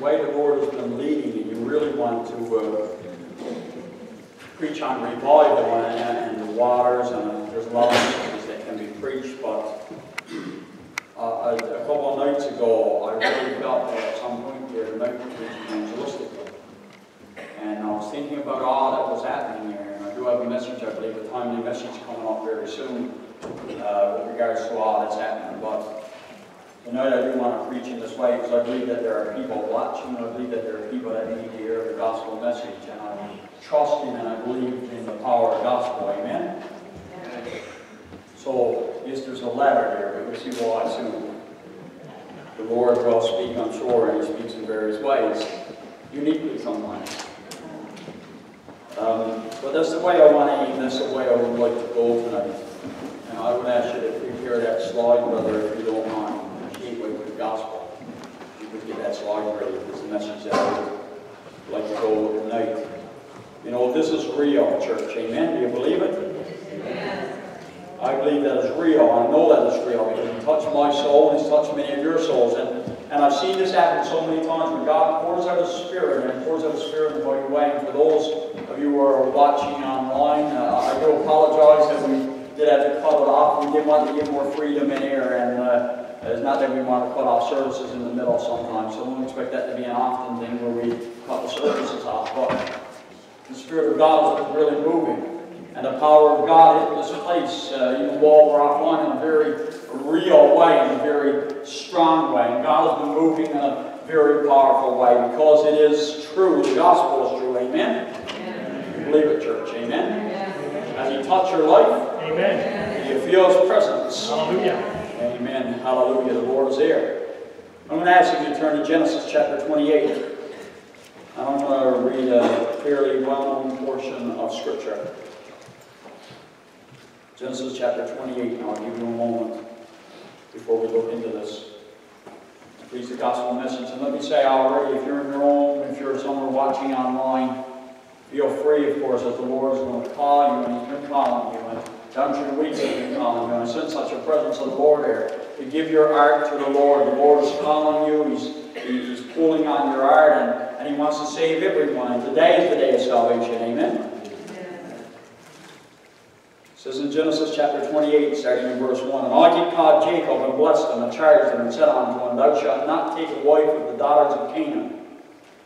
way the Lord has been leading, and you really want to uh, preach on revival and, and the waters, and there's a lot of things that can be preached, but uh, a, a couple of nights ago, I really felt that at some point there, the night preaching evangelistically. And I was thinking about all that was happening there, and I do have a message, I believe, a timely message coming up very soon uh, with regards to all that's happening. But tonight I do want to preach in this way because I believe that there are people watching, and I believe that there are people that need to hear the gospel message, and I trust in and I believe in the power of the gospel. Amen? So, yes, there's a ladder there, but we see why soon. The Lord will speak, I'm sure, and He speaks in various ways, uniquely sometimes. Um, but that's the way I want to aim, that's the way I would like to go tonight. And I would ask you to prepare that slide, brother, if you don't mind, a gateway to the gospel. You could get that slide ready, it's the message that I would like to go tonight. You know, this is real, church. Amen? Do you believe it? Amen. I believe that is real. I know that it's real because He touched my soul and He's touched many of your souls. And, and I've seen this happen so many times when God pours out His Spirit and pours out His Spirit in a mighty way. And for those of you who are watching online, uh, I do apologize that we did have to cut it off. We did want to give more freedom in here. And uh, it's not that we want to cut off services in the middle sometimes. So we don't expect that to be an often thing where we cut the services off. But the Spirit of God has been really moving. And the power of God in this place, uh, even while we're offline, in a very real way, in a very strong way. And God has been moving in a very powerful way because it is true. The gospel is true. Amen? Amen. Believe it, church. Amen? Amen. Has He touched your life? Amen. Do you feel His presence? Hallelujah. Amen. Hallelujah. The Lord is there. I'm going to ask you to turn to Genesis chapter 28. I'm going to read a fairly well-known portion of Scripture. Genesis chapter 28, and I'll give you a moment before we look into this. Preach the gospel message. And let me say already, if you're in your home, if you're somewhere watching online, feel free, of course, that the Lord is going to call you, and He's been calling you. And through the weeks, He's been calling you. And I sense such a presence of the Lord here. To give your heart to the Lord. The Lord is calling you. He's, He's pulling on your heart, and, and He wants to save everyone. And today is the day of salvation. Amen? It says in Genesis chapter 28, starting in verse 1, And Isaac called Jacob and blessed him and charged him and said unto him, Thou shalt not take a wife of the daughters of Canaan.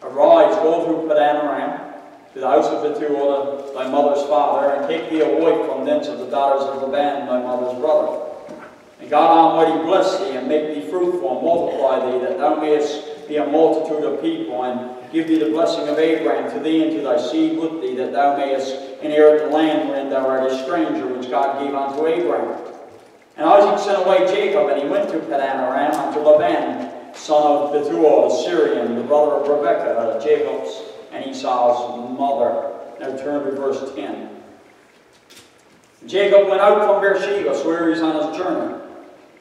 Arise, go through Padan Aram, to the house of Bethuel, thy mother's father, and take thee a wife from thence of the daughters of Laban, thy mother's brother. And God Almighty bless thee, and make thee fruitful, and multiply thee, that thou mayest be a multitude of people, and give thee the blessing of Abraham to thee and to thy seed with thee, that thou mayest inherit the land wherein thou art a stranger, which God gave unto Abraham. And Isaac sent away Jacob, and he went to Padan Aram unto Laban, son of Bethuel, the Syrian, the brother of Rebekah, Jacob's and Esau's mother. Now turn to verse 10. Jacob went out from Beersheba, so where he's on his journey.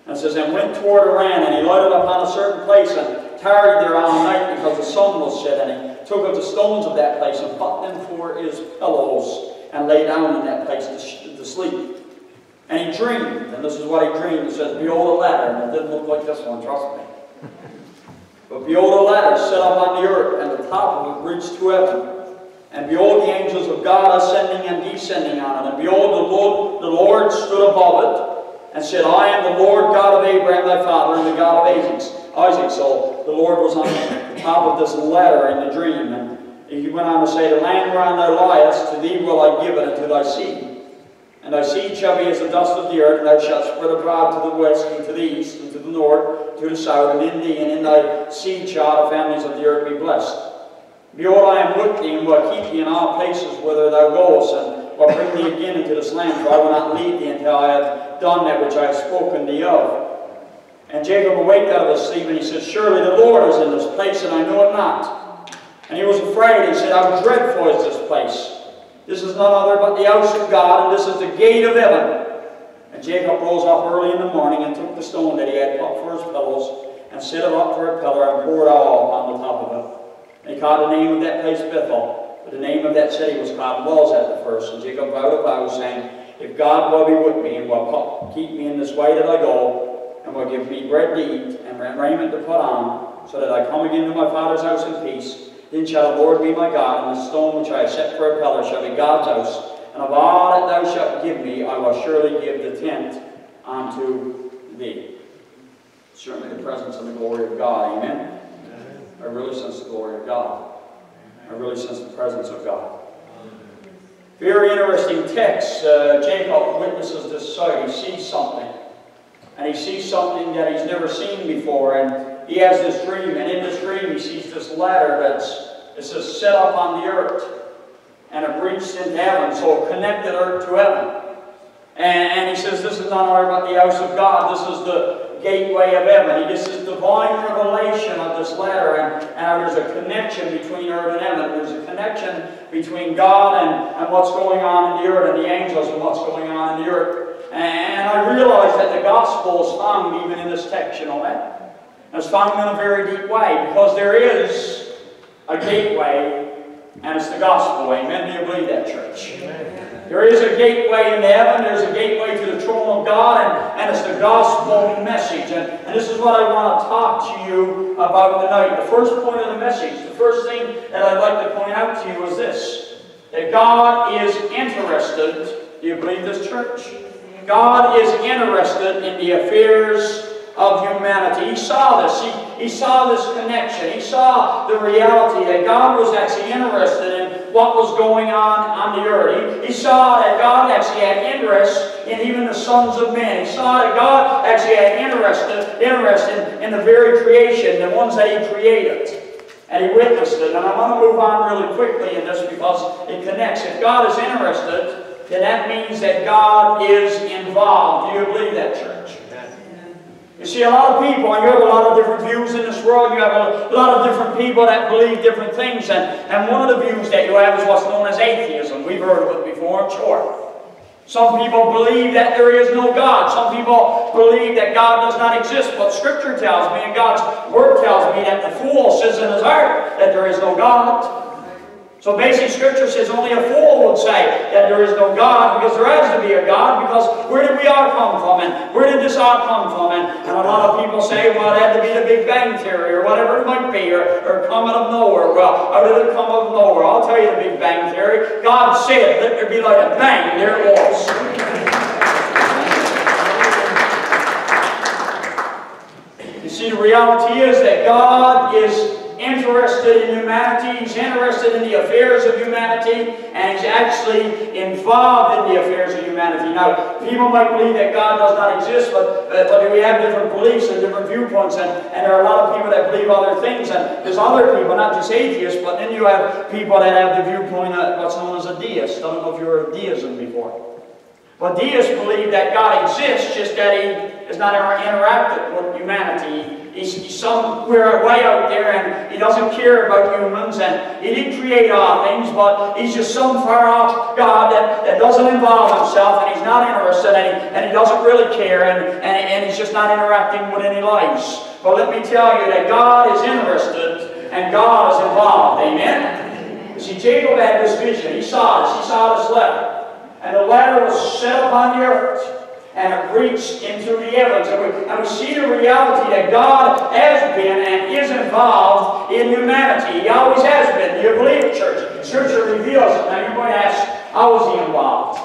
And says, and went toward Haran, and he lighted upon a certain place, and tarried there all night because the sun was set. And he took up the stones of that place, and put them for his pillows, and lay down in that place to, to sleep. And he dreamed, and this is what he dreamed. It says, Behold a ladder, and it didn't look like this one, trust me. But behold a ladder set up on the earth, and the top of it reached to heaven. And behold, the angels of God ascending and descending on it. And behold, the Lord, the Lord stood above it, and said, I am the Lord God of Abraham thy father, and the God of Isaac. Isaac. So the Lord was on the top of this ladder in the dream. And he went on to say, The land whereon thou liest, to thee will I give it, and to thy seed. And thy seed shall be as the dust of the earth, and thou shalt spread abroad to the west, and to the east, and to the north, and in thee, and in thy seed shall the families of the earth be blessed. Behold, I am with thee, and will keep thee in all places whither thou goest, and will bring thee again into this land, for I will not leave thee until I have done that which I have spoken thee of. And Jacob awaked out of his sleep, and he said, Surely the Lord is in this place, and I know it not. And he was afraid, and said, How dreadful is this place! This is none other but the house of God, and this is the gate of heaven. And Jacob rose up early in the morning, and took the stone that he had put for his pillows, and set it up for a pillar, and poured oil on the top of it. And he called the name of that place Bethel, but the name of that city was called Luz at the first. And Jacob vowed a vow, saying, If God will be with me, and will keep me in this way that I go, and will give me bread to eat, and raiment to put on, so that I come again to my father's house in peace. Then shall the Lord be my God, and the stone which I have set for a pillar shall be God's house. And of all that thou shalt give me, I will surely give the tenth unto thee. Certainly the presence and the glory of God. Amen? I really sense the glory of God. I really sense the presence of God. Very interesting text. Uh, Jacob witnesses this sight. He sees something. And he sees something that he's never seen before. And he has this dream. And in this dream, he sees this ladder that's it says set up on the earth. And it reached into heaven. So connected earth to heaven. And, and he says, This is not only about the house of God. This is the gateway of heaven. This is divine revelation of this ladder, and, and there's a connection between earth and heaven. There's a connection between God and, and what's going on in the earth, and the angels and what's going on in the earth. And I realize that the gospel is found even in this text, you know that? It's found in a very deep way, because there is a gateway, and it's the gospel. Amen? Do you believe that, church? Amen. There is a gateway into heaven. There's a gateway to the throne of God, and, and it's the gospel message. And, and this is what I want to talk to you about tonight. The first point of the message, the first thing that I'd like to point out to you is this. That God is interested, do you believe this, church? God is interested in the affairs of humanity. He saw this. He, he saw this connection. He saw the reality that God was actually interested in what was going on on the earth. He, he saw that God actually had interest in even the sons of men. He saw that God actually had interest, interest in, in the very creation, the ones that He created. And He witnessed it. And I want to move on really quickly in this because it connects. If God is interested, then that means that God is involved. Do you believe that, church? You see, a lot of people, and you have a lot of different views in this world. You have a lot of different people that believe different things. And, and one of the views that you have is what's known as atheism. We've heard of it before, I'm sure. Some people believe that there is no God. Some people believe that God does not exist. But Scripture tells me, and God's Word tells me, that the fool says in his heart that there is no God. So basically, scripture says only a fool would say that there is no God because there has to be a God because where did we all come from and where did this all come from? And, and a lot of people say, well, it had to be the Big Bang Theory or whatever it might be or, or come out of nowhere. Well, how did it come out of nowhere? I'll tell you the Big Bang Theory. God said that there'd be like a bang, and there it was. You see, the reality is that God is interested in humanity, he's interested in the affairs of humanity, and he's actually involved in the affairs of humanity. Now, people might believe that God does not exist, but, but, but we have different beliefs and different viewpoints, and, and there are a lot of people that believe other things, and there's other people, not just atheists, but then you have people that have the viewpoint of what's known as a deist. I don't know if you heard of deism before. But deists believe that God exists, just that he is not interactive with humanity. He's, he's somewhere way out there and he doesn't care about humans and he didn't create all things, but he's just some far off God that, that doesn't involve himself and he's not interested and he, and he doesn't really care and, and, and he's just not interacting with any lives. But let me tell you that God is interested and God is involved. Amen? See, Jacob had this vision. He saw this. He saw this letter. And the ladder was set upon the earth and it reached into the heavens. And we, and we see the reality that God has been and is involved in humanity. He always has been. You believe it, church? Scripture reveals it. Now you're going to ask, how is he involved?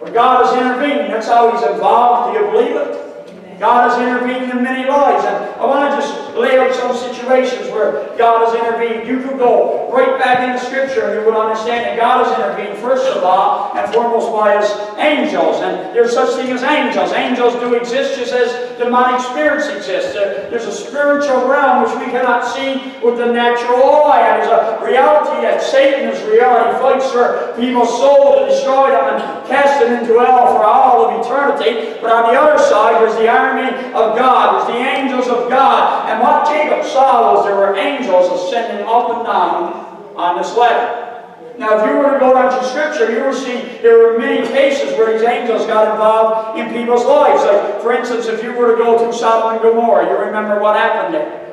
Well, God has intervened. That's how he's involved. Do you believe it? God has intervened in many lives. And I want to just lay out some situations where God has intervened. You could go right back into Scripture and you would understand that God has intervened, first of all, and foremost by His angels. And there's such thing as angels. Angels do exist just as demonic spirits exist. There's a spiritual realm which we cannot see with the natural eye. And there's a reality that Satan is reality fights for people's soul to destroy them and cast them into hell for all of eternity. But on the other side, there's the army of God. It was the angels of God. And what Jacob saw was there were angels ascending up and down on this ladder. Now, if you were to go down to Scripture, you will see there were many cases where these angels got involved in people's lives. Like, for instance, if you were to go to Sodom and Gomorrah, you remember what happened there.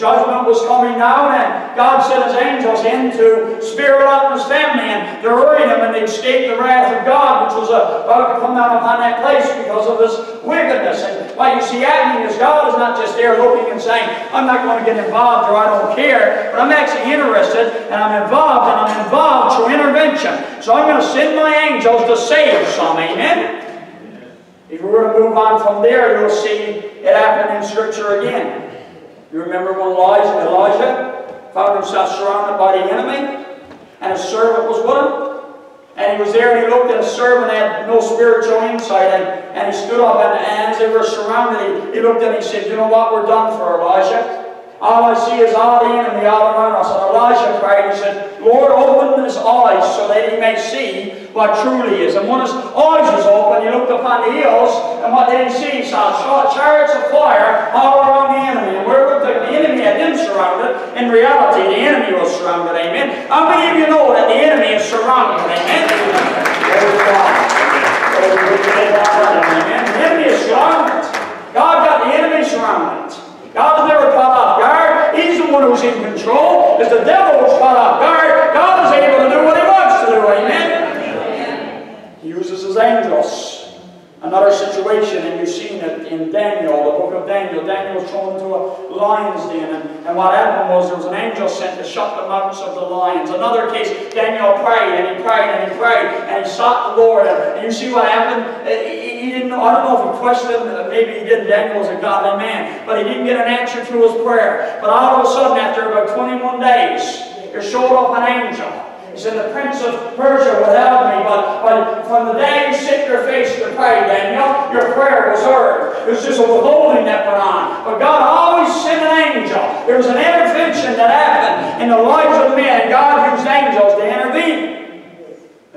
Judgment was coming down, and God sent his angels in to spare Lot and his family and to hurry them and escape the wrath of God, which was about to come down upon that place because of his wickedness. And why you see happening is God is not just there looking and saying, I'm not going to get involved or I don't care, but I'm actually interested and I'm involved and I'm involved through intervention. So I'm going to send my angels to save some. Amen? If we were to move on from there, you'll see it happen in Scripture again. You remember when Elijah, Elijah found himself surrounded by the enemy and his servant was with him? And he was there and he looked at his servant had no spiritual insight and, and he stood up and, as they were surrounded, he, he looked at him and he said, you know what, we're done for Elijah. All I see is all the enemy all around us. And Elijah cried, he said, Lord, open his eyes so that he may see what truly is. And when his eyes was open, he looked upon the hills, and what they did he see? He saw chariots of fire all around the enemy. And where the, the enemy had been surrounded, in reality, the enemy was surrounded. Amen. How many of you know that the enemy is surrounded? Amen. Amen. The enemy is surrounded. God got the enemy surrounded. God is never caught off guard. He's the one who's in control. It's the devil who's caught off guard. God is able to do what he wants to do. Amen? He uses his angels. Another situation, and you've seen it in Daniel, the book of Daniel. Daniel was thrown into a lion's den, and, and what happened was there was an angel sent to shut the mouths of the lions. Another case, Daniel prayed, and he prayed, and he prayed, and he And you see what happened? He, he didn't, I don't know if he questioned, uh, maybe he didn't. Daniel was a godly man, but he didn't get an answer to his prayer. But all of a sudden, after about 21 days, there showed up an angel. He said, The prince of Persia withheld me, but, but from the day you set your face to pray, Daniel, your prayer was heard. It was just a withholding that went on. But God always sent an angel. There was an intervention that happened in the lives of men. God used angels to intervene.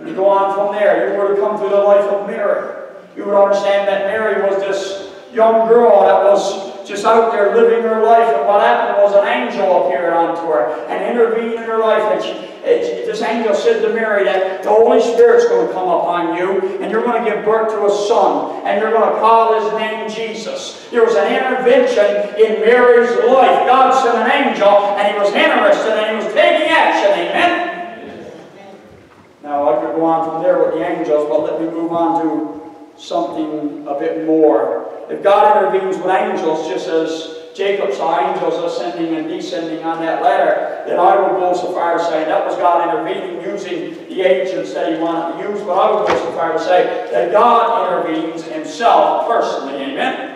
And to go on from there, you were to come through the life of Mary. You would understand that Mary was this young girl that was just out there living her life, and what happened was an angel appeared unto her and intervened in her life. And she, this angel said to Mary that the Holy Spirit's going to come upon you, and you're going to give birth to a son, and you're going to call his name Jesus. There was an intervention in Mary's life. God sent an angel, and he was interested, and he was taking action. Amen? Now, I could go on from there with the angels, but let me move on to something a bit more. If God intervenes with angels, just as Jacob saw angels ascending and descending on that ladder, then I would go so far as saying that was God intervening using the agents that he wanted to use, but I would go so far as say that God intervenes himself personally. Amen?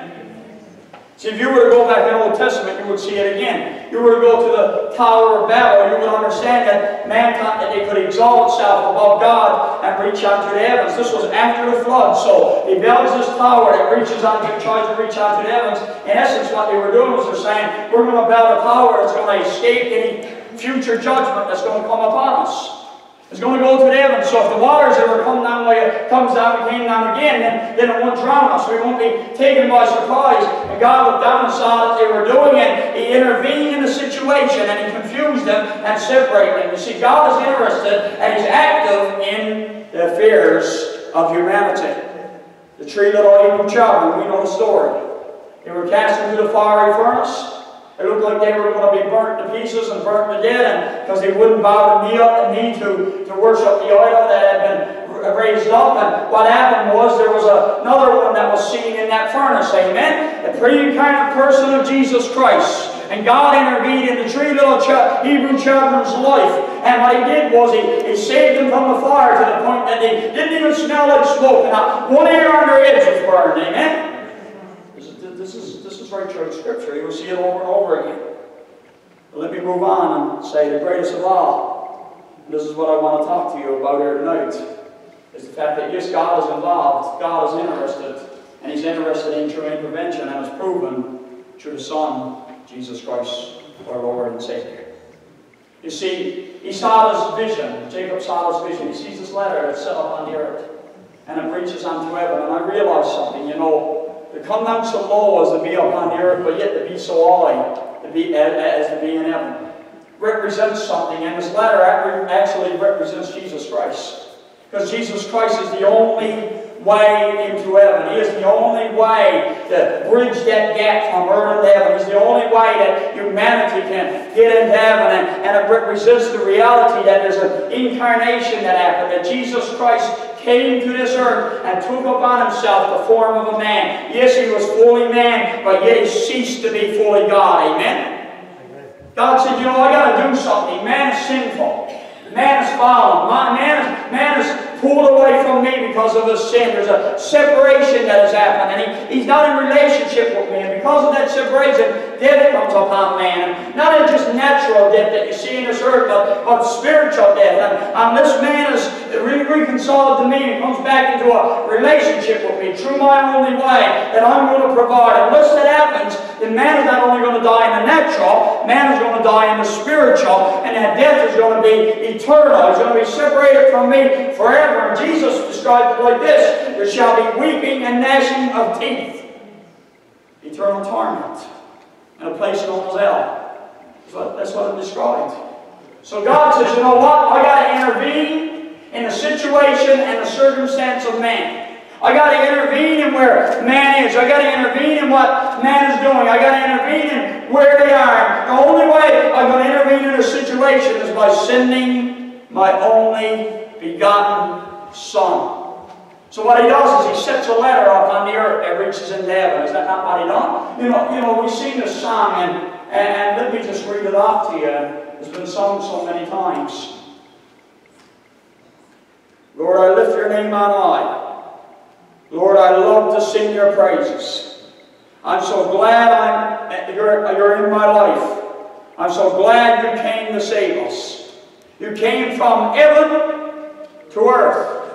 See, if you were to go back in the Old Testament, you would see it again. You were to go to the Tower of Babel, you would understand that mankind, that they could exalt itself above God and reach out to the heavens. This was after the flood, so he builds this tower that reaches out, tries to reach out to the heavens. In essence, what they were doing was they're saying, we're going to build a tower that's going to escape any future judgment that's going to come upon us. It's going to go to the heavens. So if the waters ever come down like it comes down and came down again, then, then it won't drown us. We won't be taken by surprise. And God looked down and saw that they were doing it. He intervened in the situation and he confused them and separated them. You see, God is interested and he's active in the affairs of humanity. The three little Hebrew children, we know the story. They were cast into the fiery furnace. It looked like they were going to be burnt to pieces and burnt death because they wouldn't bow the knee up and knee to, to worship the idol that had been raised up. And what happened was there was a, another one that was seen in that furnace. Amen? The pre-incarnate person of Jesus Christ. And God intervened in the three little ch Hebrew children's life. And what he did was he, he saved them from the fire to the point that they didn't even smell like smoke. And not one ear on their heads was burned. Amen? Is, scripture. You'll see it over and over again. But let me move on and say the greatest of all. and This is what I want to talk to you about here tonight. Is the fact that yes, God is involved. God is interested. And He's interested in true intervention and is proven through the Son, Jesus Christ, our Lord and Savior. You see, he saw this vision. Jacob saw this vision. He sees this ladder that's set up on the earth. And it reaches unto heaven. And I realized something, you know, to come down so low as to be upon the earth, but yet to be so high, to be as to be in heaven, represents something. And this ladder actually represents Jesus Christ. Because Jesus Christ is the only way into heaven. He is the only way to bridge that gap from earth to heaven. He's the only way that humanity can get into heaven. And, and it represents the reality that there's an incarnation that happened, that Jesus Christ came to this earth and took upon himself the form of a man. Yes, he was fully man, but yet he ceased to be fully God. Amen? God said, you know, I got to do something. Man is sinful. Man is fallen. Man is, man is pulled away from me because of his sin. There's a separation that has happened, and he, he's not in relationship with me. And because of that separation, death comes upon man. Not just natural death that you see in this earth, but, but spiritual death. And, and this man is re reconciled to me and comes back into a relationship with me through my only way that I'm going to provide. Unless that happens, then man is not only going to die in the natural, man is going to die in the spiritual, and that death is going to be eternal. He's going to be separated from me forever Jesus described it like this There shall be weeping and gnashing of teeth, eternal torment, and a place known as hell. That's what, that's what it described. So God says, you know what? I got to intervene in the situation and the circumstance of man. I got to intervene in where man is. I got to intervene in what man is doing. I got to intervene in where they are. The only way I'm going to intervene in a situation is by sending my only begotten Son. So what he does is he sets a letter up on the earth that reaches into heaven. Is that not what he does? You know, you know, we sing this song, and, and, and let me just read it off to you. It's been sung so many times. Lord, I lift your name on high. Lord, I love to sing your praises. I'm so glad I'm, you're, you're in my life. I'm so glad you came to save us. You came from heaven to earth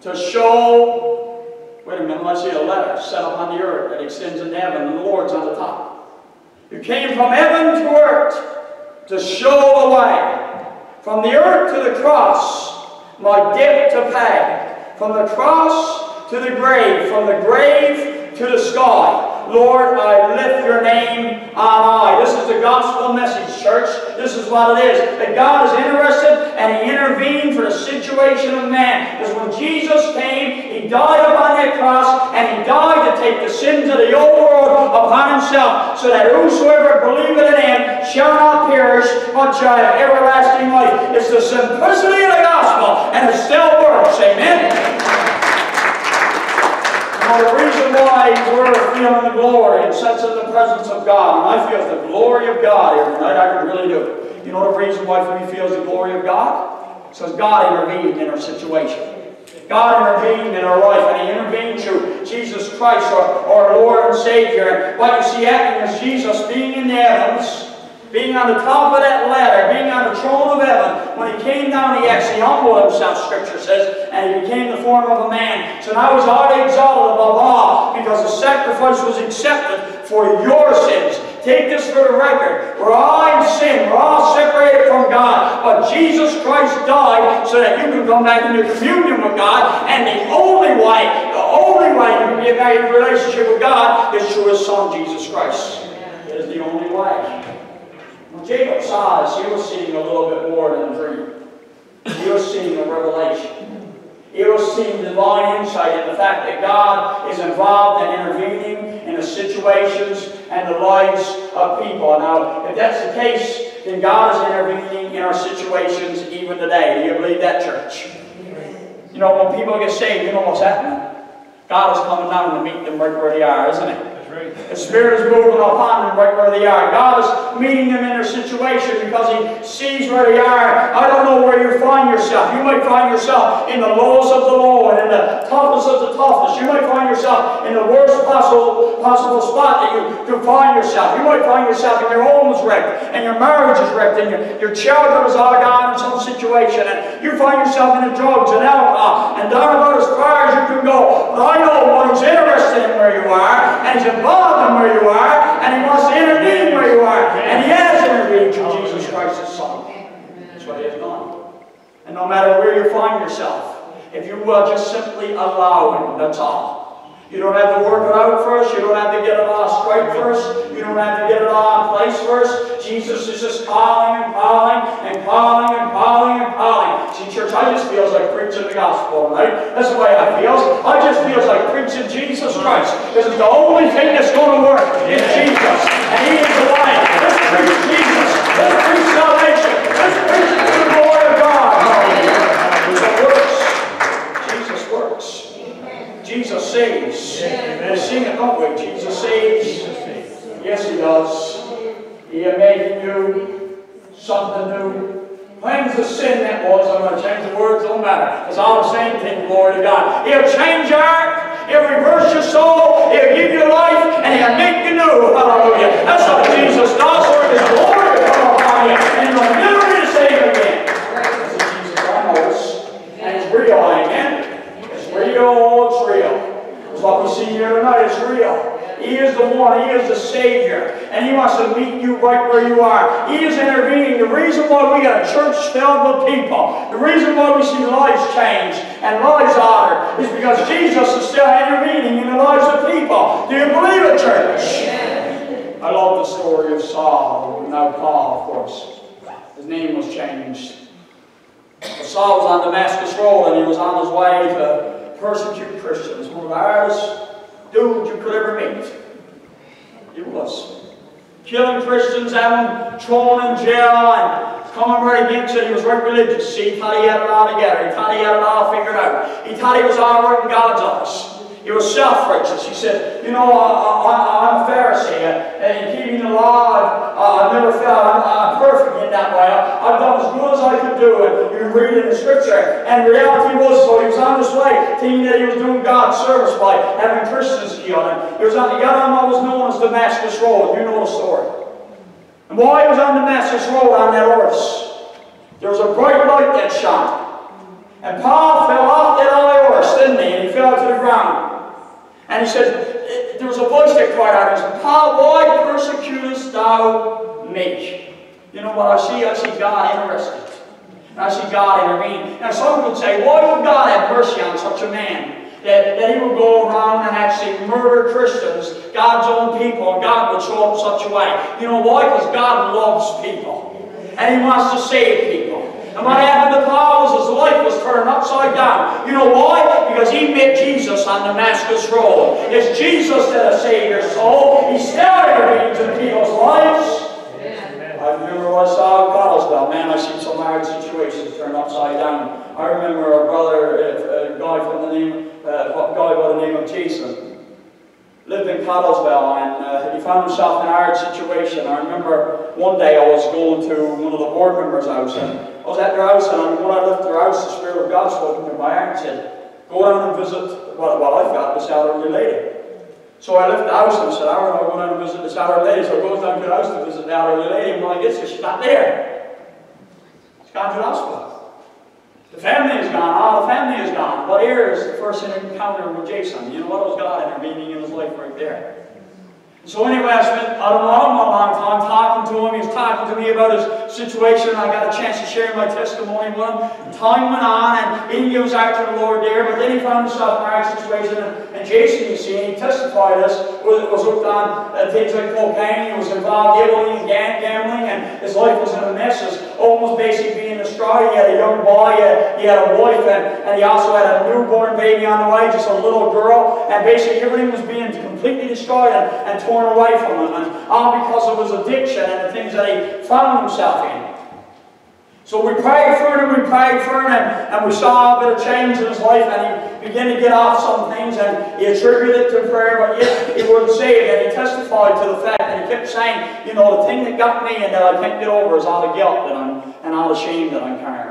to show, wait a minute, let's see a letter set upon the earth that extends into heaven and the Lord's on the top. You came from heaven to earth to show the way. From the earth to the cross, my debt to pay. From the cross to the grave, from the grave to the sky. Lord, I lift your name on high. This is the gospel message, church. This is what it is. That God is interested and He intervened for the situation of man. Because when Jesus came, He died upon that cross and He died to take the sins of the old world upon Himself so that whosoever believeth in Him shall not perish but shall have everlasting life. It's the simplicity of the gospel and it still works. Amen the reason why we're feeling the glory and sensing the presence of God, and I feel the glory of God every night, I can really do. it. You know the reason why we feel the glory of God? Because God intervened in our situation. God intervened in our life, and He intervened through Jesus Christ, our, our Lord and Savior. what you see happening is Jesus being in the heavens, being on the top of that ladder, being on the throne of heaven, when he came down, he actually humbled himself, Scripture says, and he became the form of a man. So now he's highly exalted above all, because the sacrifice was accepted for your sins. Take this for the record. We're all in sin. We're all separated from God. But Jesus Christ died so that you can come back into communion with God. And the only way, the only way you can get back in relationship with God is through His Son, Jesus Christ. It is the only way. Jacob saw this, he was seeing a little bit more than a dream. He was seeing a revelation. He was seeing divine insight in the fact that God is involved in intervening in the situations and the lives of people. Now, if that's the case, then God is intervening in our situations even today. Do you believe that, church? You know, when people get saved, you know what's happening? God is coming down to meet them right where they are, isn't it? The Spirit is moving upon them right where they are. God is meeting them in their situation because He sees where they are. I don't know where you find yourself. You might find yourself in the lowest of the low and in the toughest of the toughest. You might find yourself in the worst possible, possible spot that you can find yourself. You might find yourself in your home is wrecked and your marriage is wrecked and your, your children is all gone in some situation and you find yourself in the drugs and alcohol and down about as far as you can go. But I know one who's interested in where you are and involved in where you are, and He wants to intervene where you are. And He has intervened through Jesus Christ, His Son. That's what He has done. And no matter where you find yourself, if you will just simply allow Him, that's all. You don't have to work it out first. You don't have to get it all straight first. You don't have to get it all in place first. Jesus is just calling and calling and calling and calling and calling. See, church, I just feels like preaching the gospel tonight. That's the way I feel. I just feels like preaching Jesus Christ. This is the only thing that's going to work is Jesus. And He is the light. Let's preach Jesus. Let's preach salvation. Let's preach the glory of God. It works. Jesus saves. We sing it, don't we? Jesus saves. Yes, He does. He made you something new. Cleanse the sin that was. I'm going to change the words, don't matter. It's all the same thing, glory to God. He'll change your heart. He'll reverse your soul. He'll give you life. And He'll make you new. Hallelujah. That's what Jesus does. For His glory to come upon you. And He'll never be the same again. This is Jesus I know. And it's real, amen. It's real, it's real. See here tonight. It's real. He is the one. He is the Savior. And He wants to meet you right where you are. He is intervening. The reason why we got a church filled with people, the reason why we see lives change and lives honored, is because Jesus is still intervening in the lives of people. Do you believe it, church? I love the story of Saul, now Paul, of course. His name was changed. But Saul was on Damascus Road and he was on his way to persecute Christians. One of hardest dude you could ever meet. He was. Killing Christians, having thrown in jail, and coming right against it. He was right religious. See, he thought he had it all together. He thought he had it all figured out. He thought he was all right in God's eyes. He was self-righteous. He said, you know, I, am a Pharisee, and keeping the law, I've, uh, I've never felt I'm, I'm, perfect in that way. I've done as good as I could do, and you read it in the Scripture. And reality was, so he was on his way, thinking that he was doing God's service by having Christians healed. And he was on, he got on was known as Damascus Road. You know the story. And while he was on Damascus Road on that horse, there was a bright light that shone. And Paul fell off that high horse, didn't he? And he fell to the ground. And he says, eh, there was a voice that cried out, said, Paul, why persecutest thou me? You know what I see? I see God interested. And I see God intervening. Now some would say, why would God have mercy on such a man? That, that he would go around and actually murder Christians, God's own people, and God would show up such a way. You know why? Because God loves people. And he wants to save people. And what happened to Paul was his life was turned upside down. You know why? Because he met Jesus on Damascus Road. It's Jesus that has saved your soul. He still intervenes in people's lives. I remember when I saw Cottlesville, man, I've seen some hard situations turned upside down. I remember a brother, a, a guy from the name, uh, a guy by the name of Jason lived in Cottlesville and uh, he found himself in a hard situation. I remember one day I was going to one of the board members' house and I was at their house and when I left their house, the Spirit of God spoke into my heart and said, go down and visit what, what I've got, this elderly lady. So I left the house and said, I want to go down and visit this elderly lady. So I goes down to the house to visit the elderly lady and when I get there, she's not there. She's gone to the hospital. The family is gone. All the family is gone. But here is the first encounter with Jason. You know what was God intervening in his life right there. So anyway, I spent a long, long time talking to him. He was talking to me about his situation. I got a chance to share my testimony with him. Time went on, and he didn't give to the Lord there, but then he found himself in a situation. And, and Jason, you see, he testified this, was, was hooked on uh, things like cocaine. He was involved in gambling, and his life was in a mess. His was basically being destroyed. He had a young boy, he had, he had a wife, and, and he also had a newborn baby on the way, just a little girl. And basically everything was being completely destroyed and, and torn away from him, and all because of his addiction and the things that he found himself in. So we prayed for him, we prayed for him, and, we saw a bit of change in his life, and he began to get off some things, and he attributed it to prayer, but yet he wouldn't say it, and he testified to the fact, and he kept saying, you know, the thing that got me and that I can't get over is all the guilt that I'm, and all the shame that I'm carrying.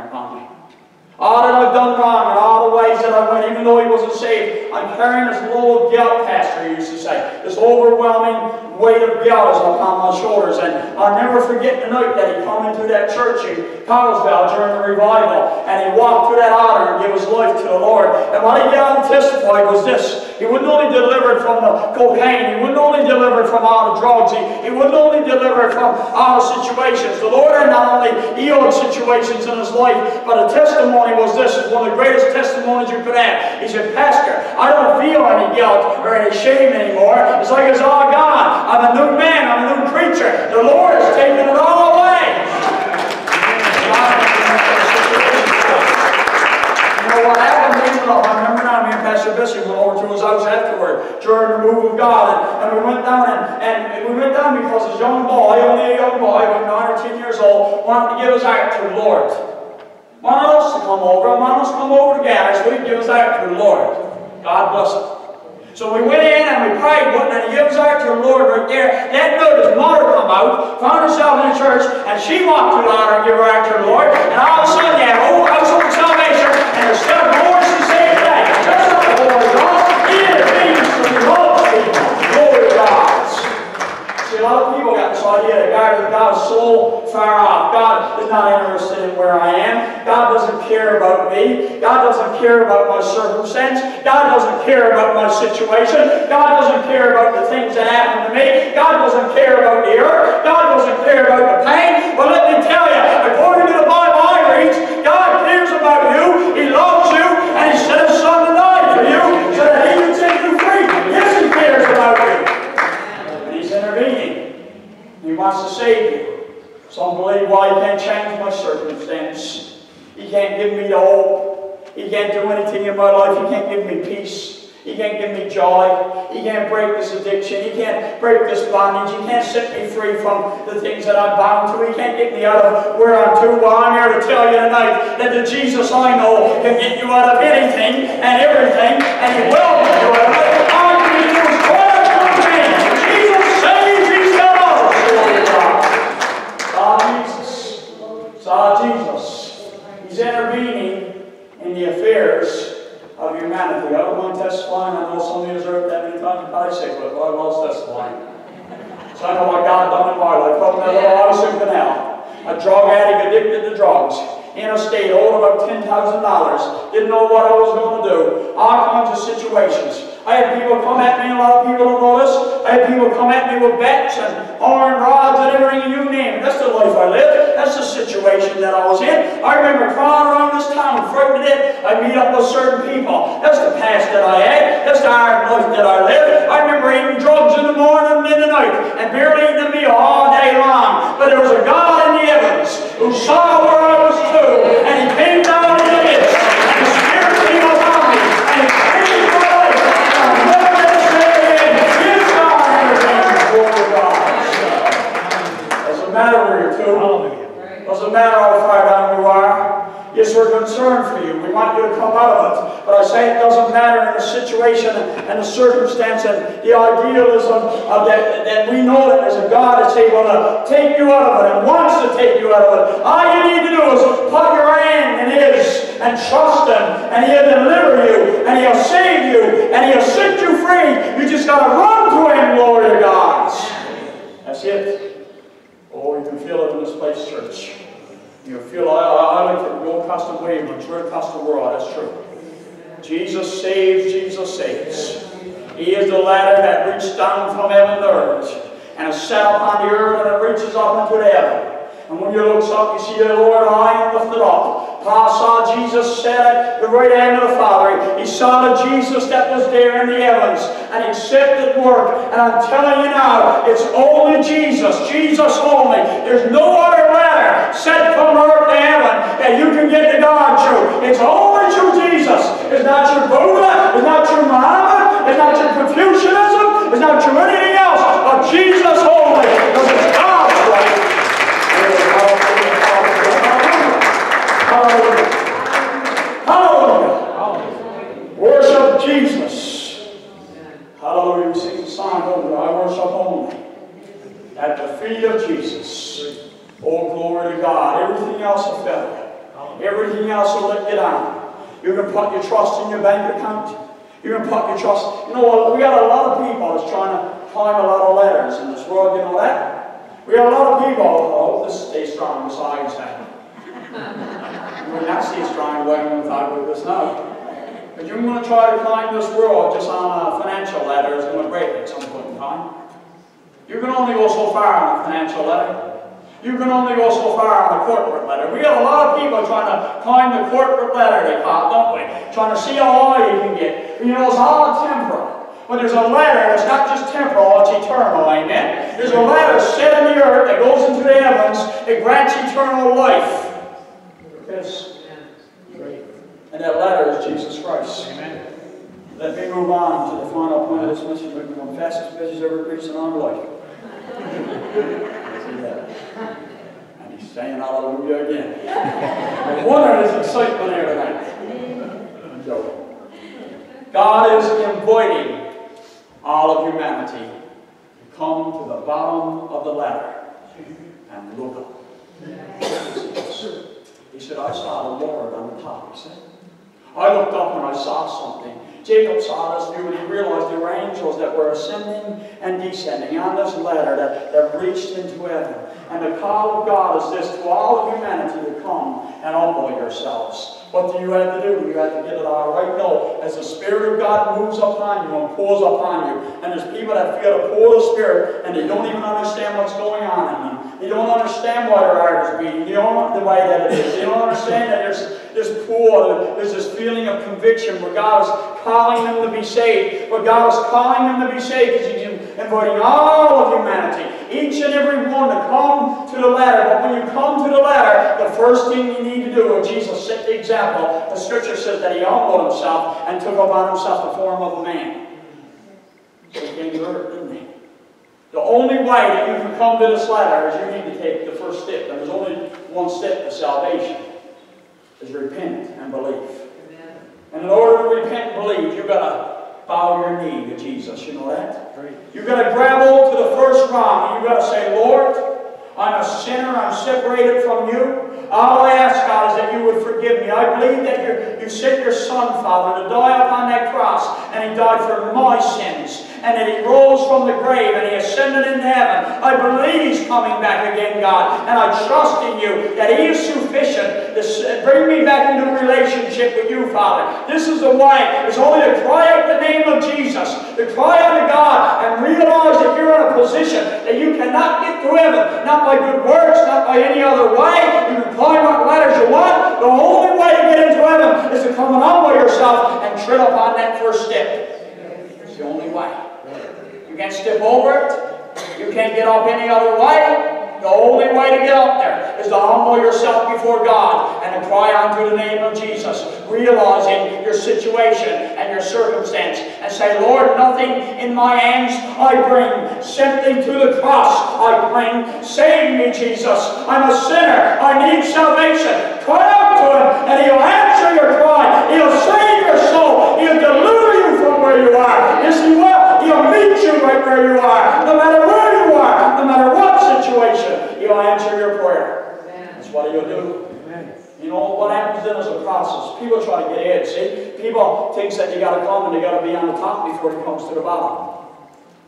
All that I've done wrong and all the ways that I went, even though he wasn't saved, I'm carrying this load of guilt, Pastor used to say. This overwhelming weight of guilt is upon my shoulders. And I'll never forget the night that he come into that church in Cottlesville during the revival. And he walked through that altar and gave his life to the Lord. And what he got and testified was this. He wouldn't only deliver from the cocaine. He wouldn't only deliver from all the drugs. He, he wouldn't only deliver from all situations. The Lord had not only healed situations in his life, but the testimony was this. is one of the greatest testimonies you could have. He said, Pastor, I don't feel any guilt or any shame anymore. It's like it's all gone. I'm a new man. I'm a new creature. The Lord has taken it all away. You know what happened? I remember now, me and Pastor Bishop went over to his house afterward during the move of God, and, we went down, and, and we went down because this young boy, only a young boy, about 9 or 10 years old, wanted to give his heart to the Lord. Wanted us to come over, wanted us to come over together so we could give his heart to the Lord. God bless him. So we went in and we prayed, and he gives out to the Lord right there. That his mother come out, found herself in the church, and she walked through the altar and gave her out to the Lord. And all of a sudden, a whole household salvation, and there's still more to say today. Just like the Lord God, he intervenes to the lost people. Glory to God. See, a lot of people got this idea that God, God is so far off. God is not interested in where I am. God doesn't care about me. God doesn't care about care about my situation. God doesn't care about the things that happen to me. God doesn't care about the earth. God doesn't care about the pain. Well, let me tell you, according to the Bible I read, God cares about you. He loves you, and He sent His Son to die for you so that He can set you free. Yes, He cares about you. And He's intervening. He wants to save you. Some believe, well, He can't change my circumstance. He can't give me the hope. He can't do anything in my life. He can't give me peace. He can't give me joy. He can't break this addiction. He can't break this bondage. He can't set me free from the things that I'm bound to. He can't get me out of where I'm to. Well, I'm here to tell you tonight that the Jesus I know can get you out of anything and everything, and He will get you out of it. Jesus. He's intervening in the affairs of humanity. I don't mind testifying. I know some of you heard that You probably say, but I was testifying. So I know what God done in my life. That little house Canal. A drug addict addicted to drugs. In a state, owed about $10,000. Didn't know what I was going to do. All kinds of situations. I had people come at me, a lot of people don't know this. I had people come at me with bats and iron rods That's the situation that I was in. I remember crawling around this town, frightened death. I meet up with certain people. That's the past that I had. That's the iron life that I lived. I remember eating drugs in the morning and in the night and barely eating a meal all day long. But there was a God in the heavens who saw where I was to, and He came down in the midst. And the Spirit came upon me, and He changed my life. And I'm never going to say again, Give God everything before the God. Doesn't matter where you're to. Doesn't matter how far down you are. Yes, for you. We want you to come out of it. But I say it doesn't matter in the situation and the circumstance and the idealism of that, that we know that there's a God that's able to take you out of it and wants to take you out of it. All you need to do is put your hand in His and trust Him, and He'll deliver you, and He'll save you, and He'll set you free. You just got to run to Him, glory to God. That's it. Oh, you can feel it in this place, church. You feel, I, I like to go across the wavelengths, right across the world, that's true. Jesus saves, Jesus saves. He is the ladder that reached down from heaven to earth, and is set upon the earth, and it reaches up into the heaven. And when you look up, you see the Lord high and lifted up. Paul saw Jesus set at the right hand of the Father. He saw the Jesus that was there in the heavens, and accepted work. And I'm telling you now, it's only Jesus, Jesus only. There's no other set from earth to heaven that you can get to God through. It's only through Jesus. It's not your Buddha, it's not your Muhammad, it's not your Confucianism, it's not your anything else, but Jesus only, because it's God's way. Hallelujah. Hallelujah. Worship Jesus. Hallelujah. We sing the song over I worship only at the feet of Jesus. Oh, glory to God. Everything else will fail you. Everything else will let you down. Trust in your bank account. You can put your trust. You know, what we got a lot of people that's trying to climb a lot of ladders in this world. You know that? We got a lot of people. Oh, this stay strong besides that. You would not a strong way without with this now. But you're going to try to climb this world just on a financial ladder is going to break at some point in time. You can only go so far on a financial ladder. You can only go so far on the corporate ladder. We have a lot of people trying to climb the corporate ladder, they call it, don't we? Trying to see how high you can get. You know, it's all temporal. But there's a ladder that's not just temporal, it's eternal, amen? There's a ladder set in the earth that goes into the heavens, it grants eternal life. Yes. And that ladder is Jesus Christ. Amen. Let me move on to the final point of this message. We're going fastest message ever preached in our life. He's saying hallelujah again. No wonder there's excitement here tonight. I'm. God is inviting all of humanity to come to the bottom of the ladder and look up. He said, I saw the Lord on the top, he said. I looked up and I saw something. Jacob saw this and he realized there were angels that were ascending and descending on this ladder that, that reached into heaven. And the call of God is this to all of humanity to come and humble yourselves. What do you have to do? You have to get it all right. No, as the Spirit of God moves upon you and pulls upon you, and there's people that feel the pull of the Spirit and they don't even understand what's going on in them. They don't understand why their heart is beating. They don't know the way that it is. They don't understand that there's this pull, there's this feeling of conviction where God is calling them to be saved. Where God is calling them to be saved because He's inviting all of humanity, each and every one, to come to the ladder. But when you come to the ladder, the first thing you need to do, and Jesus set the example, the scripture says that He humbled Himself and took upon Himself the form of a man. So He came to earth, didn't He? The only way that you can come to this ladder is you need to take the first step. There's only one step to salvation, is repent and believe. And in order to repent and believe, you've got to bow your knee to Jesus. You know that? You've got to grab hold to the first rock. You've got to say, Lord, I'm a sinner. I'm separated from you. All I ask, God, is that you would forgive me. I believe that you sent your Son, Father, to die upon that cross, and He died for my sins and that He rose from the grave and He ascended into heaven. I believe He's coming back again, God, and I trust in you that He is sufficient to bring me back into a relationship with you, Father. This is the way. It's only to cry out the name of Jesus, to cry out to God and realize that you're in a position that you cannot get to heaven, not by good works, not by any other way. You can climb what ladders you want. The only way to get into heaven is to come and humble yourself and tread upon that first step. It's the only way. You can't step over it. You can't get up any other way. The only way to get up there is to humble yourself before God and to cry unto the name of Jesus, realizing your situation and your circumstance, and say, Lord, nothing in my hands I bring. Simply to the cross I bring. Save me, Jesus. I'm a sinner. I need salvation. Cry out to Him, and He'll answer your cry. He'll save your soul. He'll deliver you from where you are. Yes, He you right where you are, no matter where you are, no matter what situation. He'll answer your prayer. That's what He'll do. You know what happens then is a process. People try to get ahead. See, people think that you got to come and you got to be on the top before it comes to the bottom.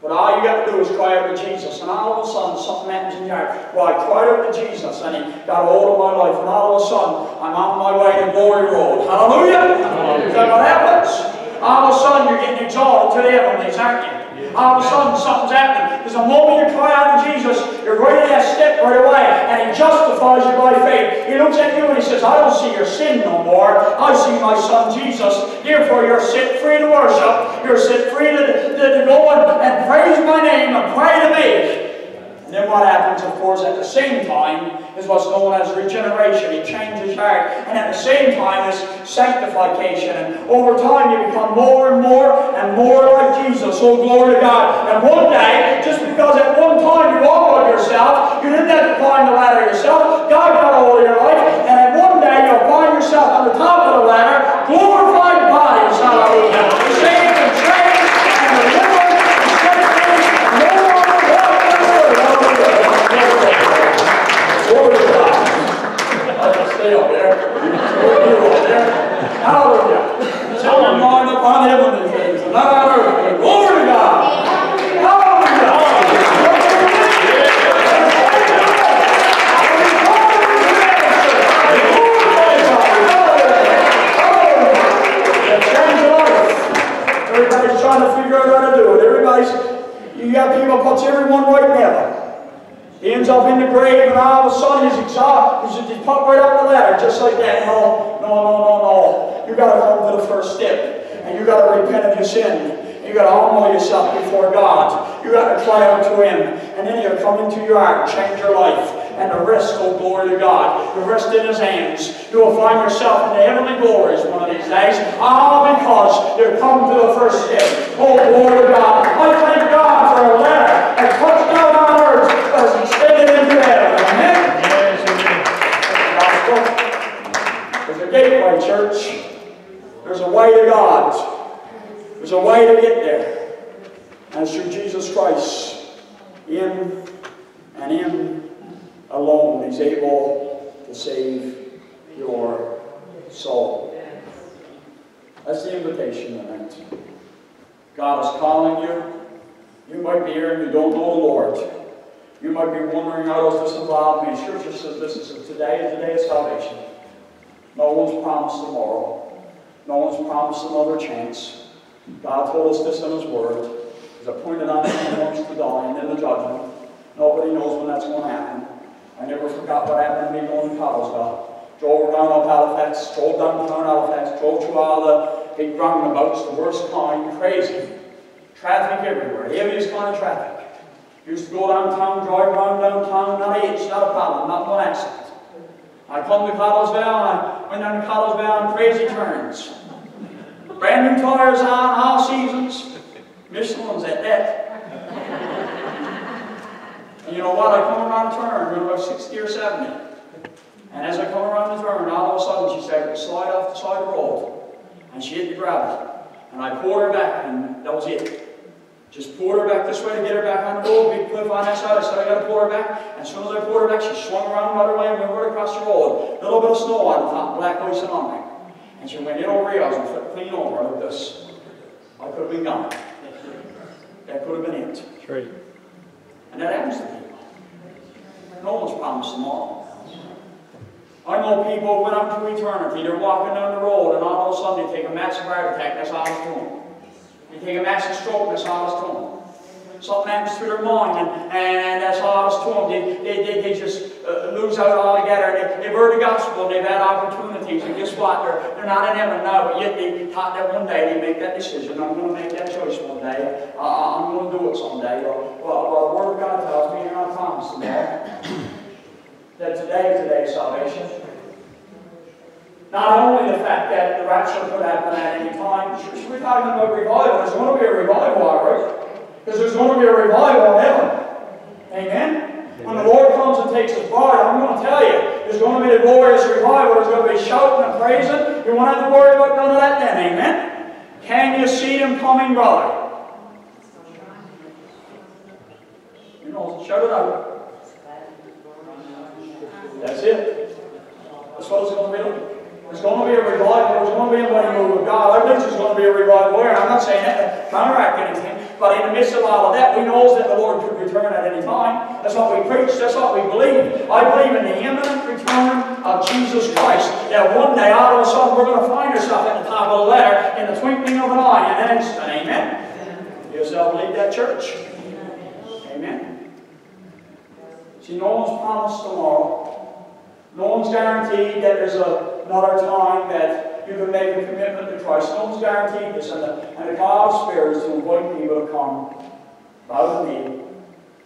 But all you got to do is cry out to Jesus, and all of a sudden something happens in your heart. Well, I cried out to Jesus, and He got a hold of my life, and all of a sudden I'm on my way to Glory Road. Hallelujah! Hallelujah. Is that what happens? All of a sudden, you're getting exalted to the heavenlies, aren't you? All of a sudden, something's happening. Because the moment you cry out to Jesus, you're going to step right away, and He justifies you by faith. He looks at you and He says, I don't see your sin no more. I see my Son Jesus. Therefore, you're set free to worship. You're set free to, to, to go and, and praise my name and pray to me. Then what happens, of course, at the same time is what's known as regeneration. He changes heart. And at the same time is sanctification. And over time you become more and more and more like Jesus. Oh, glory to God. And one day, just because at one time you humbled yourself, you didn't have to climb the ladder yourself. God got all of your life. And at one day you'll find yourself on the top of the ladder, glorified bodies. Hallelujah. Saved and changed and delivered and set free. No longer walking in the world. Glory to God. I can stay up there. You up there. Hallelujah. Tell them mind up on heavenly things and not on earth. Glory to God. Everybody's trying to figure out how to do it. Everybody's, you got people puts everyone right heaven. He ends up in the grave, and all of a sudden he's exhausted. He's just pop right up the ladder, just like that. No, no, no, no, no. You got to come to the first step, and you got to repent of your sin. You got to humble yourself before God. You got to cry out to Him, and then He'll come into your heart change your life. And the rest, oh glory to God. The rest in His hands. You will find yourself in the heavenly glories one of these days. All because you've come to the first step. Oh glory to God. I thank God for a letter touched down on earth as extended into heaven. Amen? Yes, There's a gateway, church. There's a way to God. There's a way to get there. And through Jesus Christ, in and in alone, He's able to save your soul. That's the invitation tonight. God is calling you. You might be here and you don't know the Lord. You might be wondering how does this involve me? Scripture says this is today is the day of salvation. No one's promised tomorrow. No one's promised another chance. God told us this in His Word. He's appointed on the amongst the dying in the judgment. Nobody knows when that's going to happen. I never forgot what happened to me going to Collegeville. Drove around up Halifax, drove down downtown Halifax, drove through all the big roundabouts, the worst kind, crazy. Traffic everywhere, heaviest kind of traffic. Used to go downtown, drive around downtown, not a hitch, not a problem, not one accident. I come to Collegeville, I went down to Collegeville on crazy turns. Brand new tires on, all seasons. Michelin's at that. and you know what? I come around the turn, going about 60 or 70. And as I come around the turn, all of a sudden she started to slide off the side of the road. And she hit the gravel. And I pulled her back, and that was it. Just pulled her back this way to get her back on the road, big cliff on that side. I said, I got to pull her back. And as soon as I pulled her back, she swung around the other way and went right across the road. A little bit of snow on the top, black ice and on me. And she went in over here, I was clean over like this. I could have been gone. That could have been it. Right. And that happens to people. No one's promised tomorrow. I know people went up to eternity, they're walking down the road, and all of a sudden they take a massive heart attack, that's all it's to They take a massive stroke, and that's all it's to them. Something happens to their mind, and, and that's all it's to them. They, they, they, they just uh, lose out altogether. They, they've heard the gospel, they've had opportunities, and guess what? They're, they're not in heaven now, but yet they thought that one day they make that decision. I'm going to make that choice one day. Uh, I'm going to do it someday. Well, well, well, the Word of God tells me you're not promised that. that today is the day of salvation. Not only the fact that the rapture could happen at any time, we're talking about revival. There's going to be a revival, all right? Because there's going to be a revival in heaven. Amen? When the Lord comes and takes his bride, I'm going to tell you, there's going to be a glorious revival. There's going to be shouting and praising. You won't have to worry about none of that then. Amen? Can you see them coming, brother? You know, shout it out. That's it. That's what it's going to be. There's going to be a revival. There's going to be a mighty move of God. I believe there's going to be a revival there. I'm not saying that to counteract anything. But in the midst of all of that, we know that the Lord could return at any time. That's what we preach. That's what we believe. I believe in the imminent return of Jesus Christ. That one day, all of a sudden, we're going to find ourselves at the top of the ladder in the twinkling of an eye in an. Amen? You yourself believe that, church? Amen? See, no one's promised tomorrow. No one's guaranteed that there's a, another time that you can make a commitment to Christ. No one's guaranteed this. And the, and the God's Spirit is to invite people to come, bow the knee,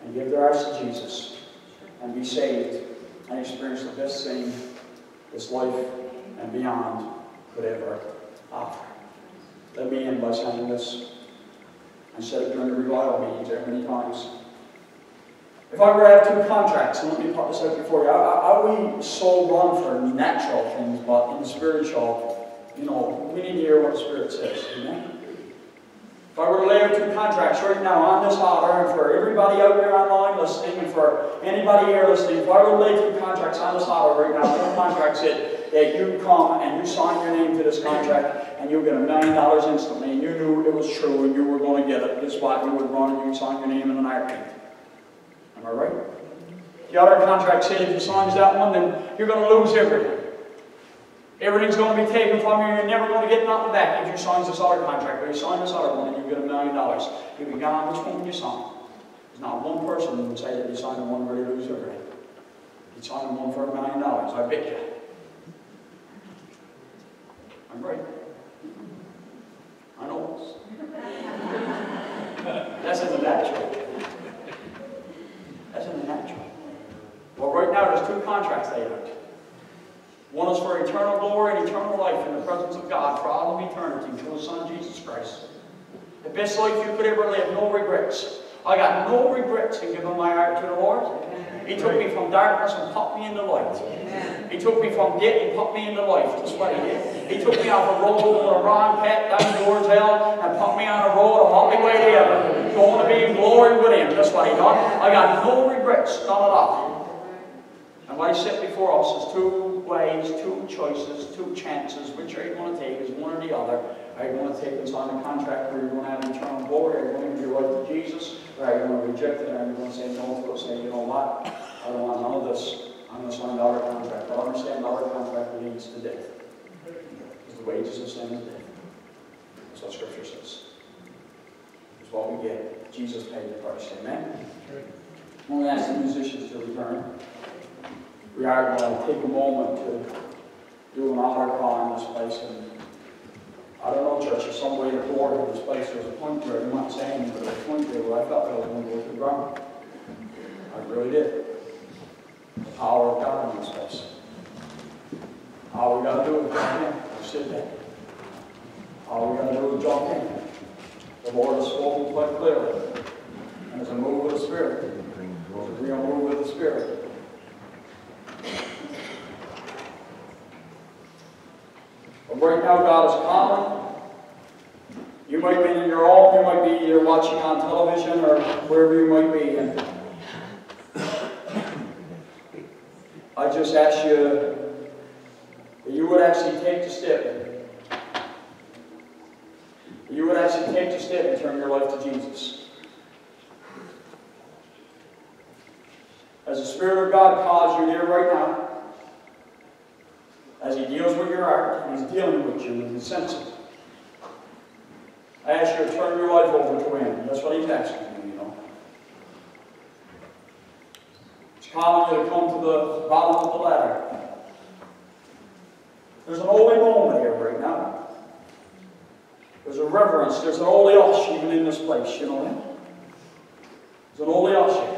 and give their hearts to Jesus, and be saved, and experience the best thing this life and beyond could ever offer. Let me end by saying this. I said it during the revival meetings there many times. If I were to have two contracts, and let me put this out before you, I we so run for natural things, but in the spiritual, you know, we need to hear what the Spirit says. Amen? If I were to lay out two contracts right now on this altar, and for everybody out there online listening, and for anybody here listening, if I were to lay two contracts on this altar right now, one contract said that you come and you sign your name to this contract, and you get a million dollars instantly, and you knew it was true, and you were going to get it, guess what? You would run and you would sign your name in an heartbeat. Am I right? If The other contract said if you sign that one, then you're going to lose everything. Everything's going to be taken from you. You're never going to get nothing back if you sign this other contract. But you sign this other one, and you get a million dollars. You'll be gone. Which one you sign? There's not one person who would say that you signed the one where you lose everything. You signed the one for a million dollars. I bet you. I'm right. I know. That's in the natural. That's in the natural. Well, right now there's two contracts laid out. One is for eternal glory and eternal life in the presence of God for all of eternity through His Son Jesus Christ. The best life you could ever live, no regrets. I got no regrets in giving my heart to the Lord. He took me from darkness and put me in the light. He took me from death and put me in the life. That's what he did. He took me off a road going a wrong path down towards hell and put me on a road a happy way to heaven. Going to be in glory with him. That's what he done. I got no regrets, none at all. What I set before us is two ways, two choices, two chances. Which are you going to take? Is one or the other? Are you going to take and sign a contract where you're going to have eternal glory? Are you going to give your life to Jesus? Or are you going to reject it? Or are you going to say no to it? Say, you know what? I don't want none of this. I'm going to sign another contract. I understand another contract leads to death. Because the wages of sin is death. That's what Scripture says. It's what we get. Jesus paid the price. Amen? I'm going to ask the musicians to return. We are going to take a moment to do an altar call in this place. And I don't know, church, there's some way to forward in this place. There's a point where I'm not saying, but there's a point there where I felt I was going to go to the ground. I really did. The power of God in this place. All we got to do is jump in sit down. All we got to do is jump in. The Lord has spoken quite clearly. And there's a move of the Spirit. There's a real move of the Spirit. But right now, God is calling. You might be in your home, you might be either watching on television or wherever you might be. And I just ask you that you would actually take the step. You would actually take the step and turn your life to Jesus. As the Spirit of God calls you there right now, as He deals with your heart, He's dealing with you, and you sense it. I ask you to turn your life over to Him. That's what He's asking you, you know. It's calling you to come to the bottom of the ladder. There's an holy moment here right now. There's a reverence. There's an holy hush even in this place, you know? There's an holy hush here.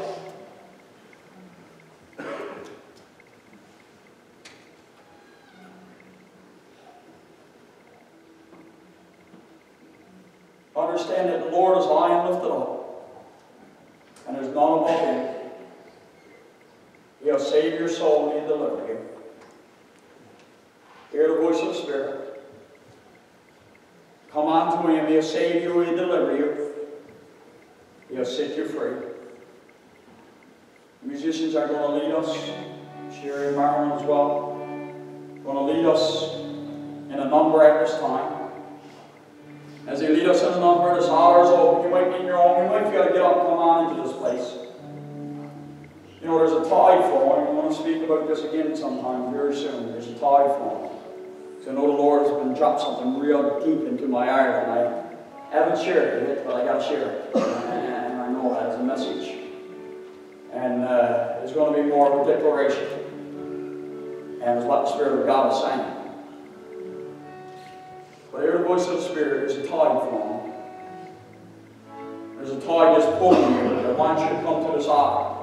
Understand that the Lord is high and lifted up, and there's none above him. He'll save your soul and he'll deliver you. Hear the voice of the Spirit. Come on to him, he'll save you, he'll deliver you. He'll set you free. Musicians are going to lead us, Sherry and Marilyn as well, going to lead us in a number at this time. As they lead us in a number, this hour is open. You might be in your own, you might feel to get up and come on into this place. You know, there's a tide flowing. I want to speak about this again sometime very soon. There's a tide flowing. So I know the Lord has been dropped something real deep into my heart, and I haven't shared it yet, but I got to share it. As a message. And uh, there's going to be more of a declaration. And it's what the Spirit of God is saying. But the voice of the Spirit. is a tide flowing. There's a tide that's pulling you that wants you to come to this hour.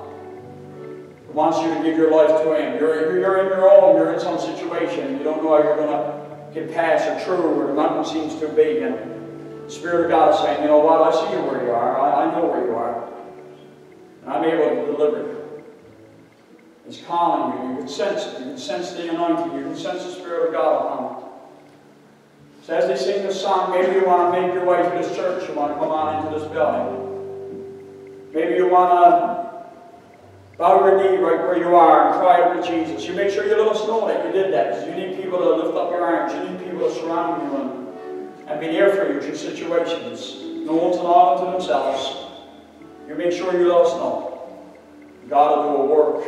It wants you to give your life to Him. You're, you're in your own, you're in some situation, you don't know how you're going to get past or through, or the mountain seems too big, and the Spirit of God is saying, you know what, I see you where you are, I, I know where you are, and I'm able to deliver you. He's calling you, you can sense it, you can sense the anointing, you can sense the Spirit of God upon you. So as they sing this song, maybe you want to make your way to this church, you want to come on into this building. Maybe you want to Bow your knee right where you are and cry out to Jesus. You make sure you let us know that you did that because you need people to lift up your arms. You need people to surround you and, be there for you through situations. No one's island to themselves. You make sure you let us know. God will do a work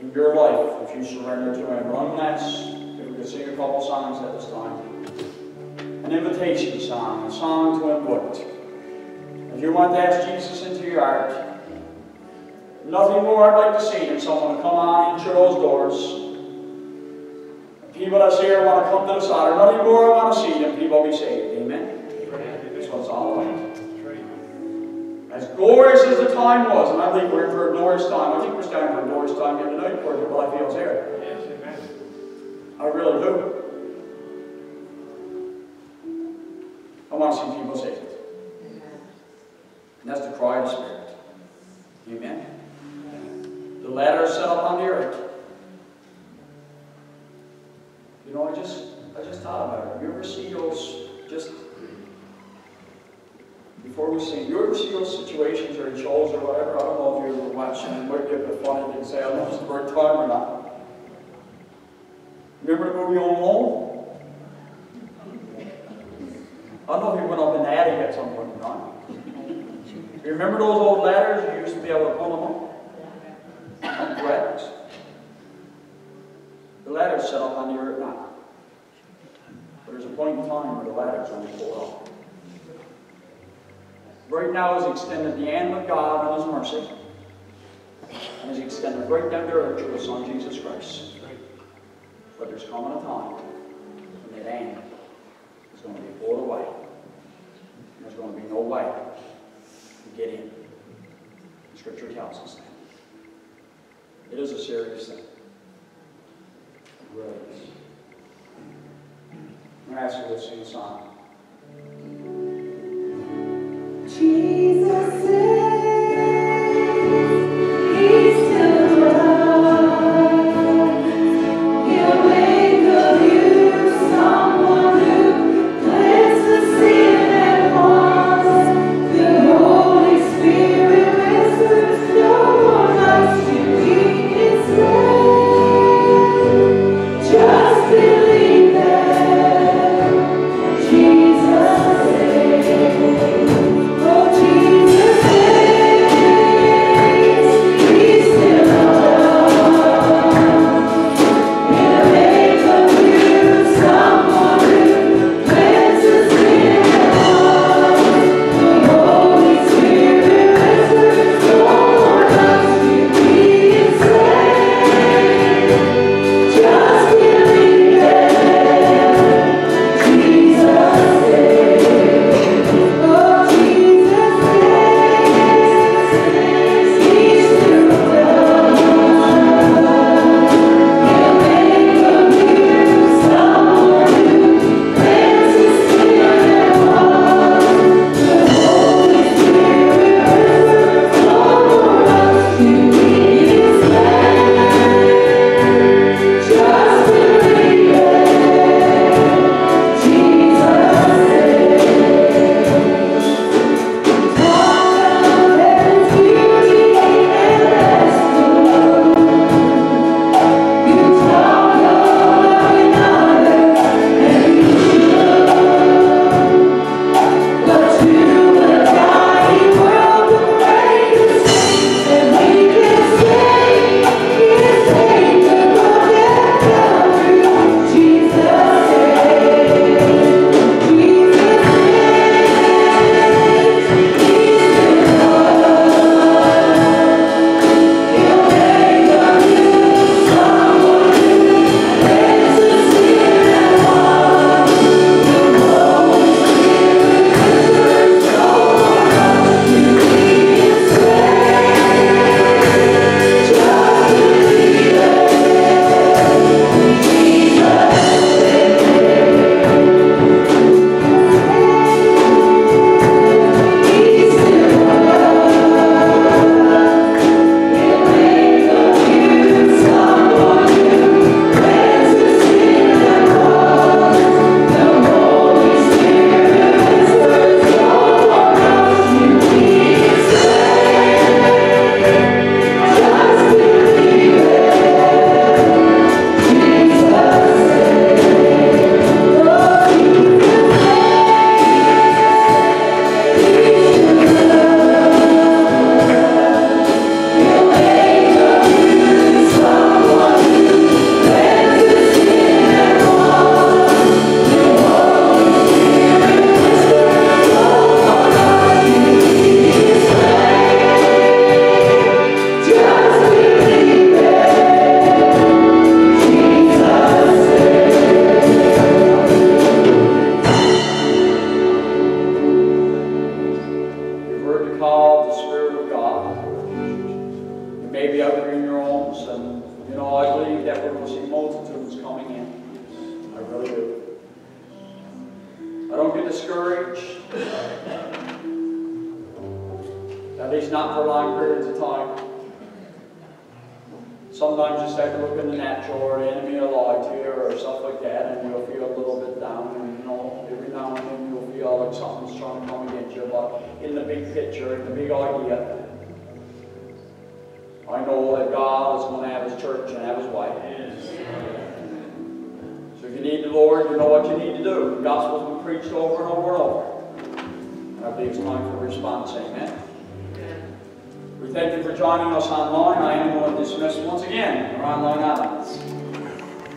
in your life if you surrender to Him. Run that's if we could sing a couple songs at this time. An invitation song, a song to invite. If you want to ask Jesus into your heart, Nothing more I'd like to see than someone come on into those doors. People that's here want to come to the side. Nothing more I want to see than people be saved. Amen? That's what it's all about. As glorious as the time was, and I think we're in for a glorious time. I think we're starting for a glorious time here tonight, according to what I here. Yes, amen. I really do. I want to see people saved. And that's the cry of the Spirit. Amen. The ladder set up on the earth. You know, I just I just thought about it. You ever see those just before we sing, you ever see those situations or shows or whatever? I don't know if you ever watch them. It might be a bit funny to say I don't know if it's the right time or not. Remember the movie Home Alone? I don't know if you went up in the attic at some point or not. You remember those old ladders you used to be able to pull them up? The ladder's set up on the earth now. But there's a point in time where the ladder's only pulled up. Right now is extended the hand of God and His mercy. And is extended right down to earth through His Son Jesus Christ. But there's coming a time when that hand is going to be pulled away. And there's going to be no way to get in. The Scripture tells us that. It is a serious thing. It really is. I'm going to ask